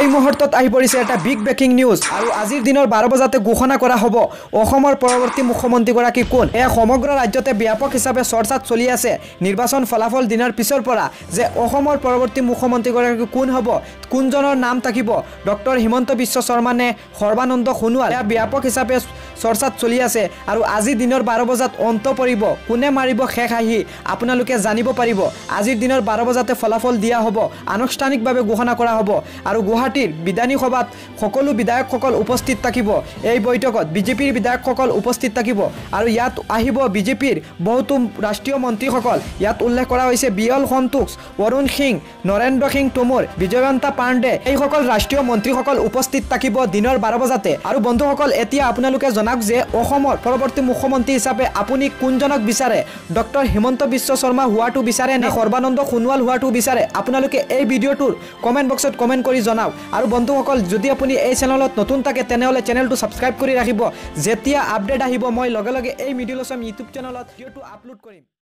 এই মুহূৰ্তত আহি পৰিছে এটা বিগ ব্ৰেকিং নিউজ আৰু আজিৰ দিনৰ বাৰ বজাতে ঘোষণা কৰা হ'ব অসমৰ পৰৱৰ্তী মুখ্যমন্ত্ৰীগৰাকী কোন? এয়া সমগ্ৰ ৰাজ্যতে ব্যাপক হিচাপে চৰ্চাত চলি আছে। নিৰ্বাচন ফলাফল দিনাৰ পিছৰ পৰা যে অসমৰ পৰৱৰ্তী মুখ্যমন্ত্ৰীগৰাকী কোন হ'ব কোনজনৰ নাম থাকিব ডক্টৰ হিমন্ত বিশ্ব শৰ্মা নে সৰ্বানন্দ সোণোৱাল। এয়া ব্যাপক হিচাপে চৰ্চাত চলি আছে আৰু আজি দিনৰ বাৰ বজাত অন্ত পৰিব। কোনে মাৰিব শেষ আহি আপোনালোকে জানিব পাৰিব। আজিৰ দিনৰ বাৰ বজাতে ফলাফল দিয়া হ'ব আনুষ্ঠানিকভাৱে ঘোষণা কৰা হ'ব আৰু গুৱাহাটীৰ বিধানী সভাত সকলো বিধায়কসকল উপস্থিত থাকিব। এই বৈঠকত বিজেপিৰ বিধায়কসকল উপস্থিত থাকিব আৰু ইয়াত আহিব বিজেপিৰ বহুতো ৰাষ্ট্ৰীয় মন্ত্ৰীসকল। ইয়াত উল্লেখ কৰা হৈছে বিয়ল সন্তোষ অৰুণ সিং নৰেন্দ্ৰ সিং টোমৰ বিজয়ন্তা পাণ্ডে। এইসকল ৰাষ্ট্ৰীয় মন্ত্ৰীসকল উপস্থিত থাকিব দিনৰ বাৰ বজাতে। আৰু বন্ধুসকল এতিয়া আপোনালোকে জনাওক যে অসমৰ পৰৱৰ্তী মুখ্যমন্ত্ৰী হিচাপে আপুনি কোনজনক বিচাৰে? ডক্টৰ হিমন্ত বিশ্ব শৰ্মা হোৱাটো বিচাৰে নে সৰ্বানন্দ সোণোৱাল হোৱাটো বিচাৰে? আপোনালোকে এই ভিডিঅ'টোৰ কমেণ্ট বক্সত কমেণ্ট কৰি জনাওক। আৰু বন্ধুসকল যদি আপুনি এই চেনেলত নতুন থাকে তেনেহ'লে চেনেলটো ছাবস্ক্ৰাইব কৰি ৰাখিব। যেতিয়া আপডেট আহিব মই লগে লগে এই মিডিলচম ইউটিউব চেনেলত ভিডিঅ'টো আপলোড কৰিম।